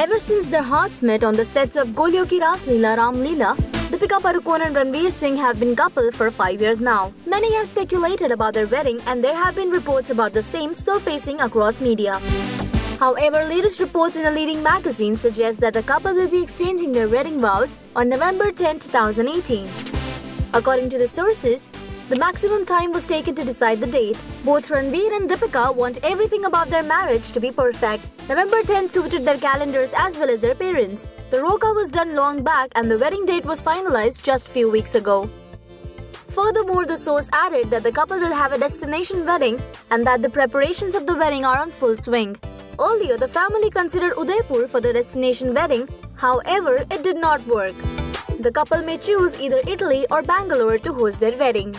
Ever since their hearts met on the sets of Goliyon Ki Ras Leela Ram Leela, Deepika Padukone and Ranveer Singh have been couple for five years now. Many have speculated about their wedding and there have been reports about the same surfacing across media. However, latest reports in a leading magazine suggest that the couple will be exchanging their wedding vows on November 10, 2018. According to the sources, the maximum time was taken to decide the date. Both Ranveer and Deepika want everything about their marriage to be perfect. November 10 suited their calendars as well as their parents. The roka was done long back and the wedding date was finalized just few weeks ago. Furthermore, the source added that the couple will have a destination wedding and that the preparations of the wedding are on full swing. Earlier, the family considered Udaipur for the destination wedding, however, it did not work. The couple may choose either Italy or Bangalore to host their wedding.